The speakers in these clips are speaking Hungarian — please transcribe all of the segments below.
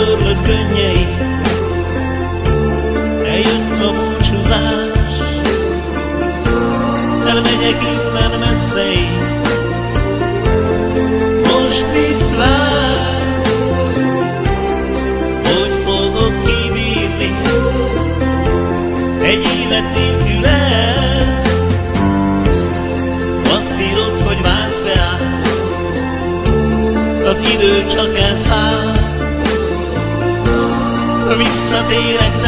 turlut kun je Visszatérek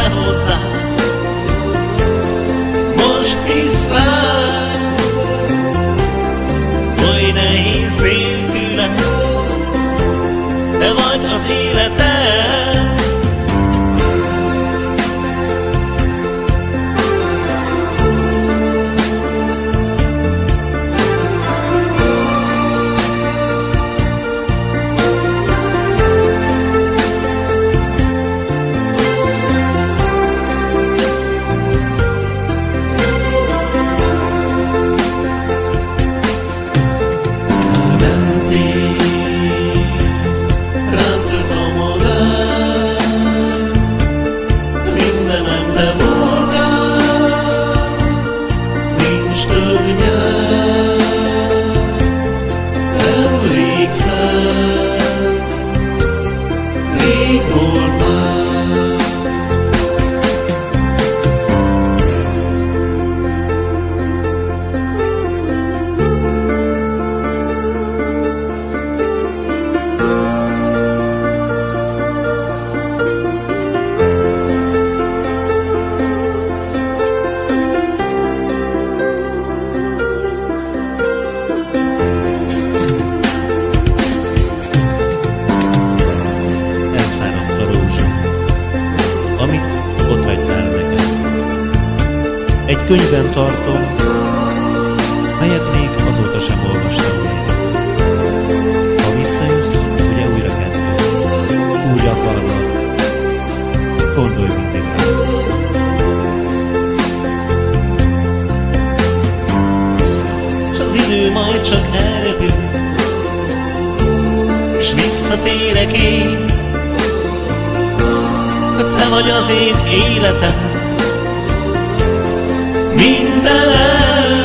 amit ott hagytál nekem. Egy könyvben tartom, melyet még azóta sem olvastam még. Ha visszajössz, ugye újra kezdjük. Úgy akarlak. Gondolj mindig rá. S az idő majd csak elrepül, és visszatérek én. Vagy az én életem, mindenem.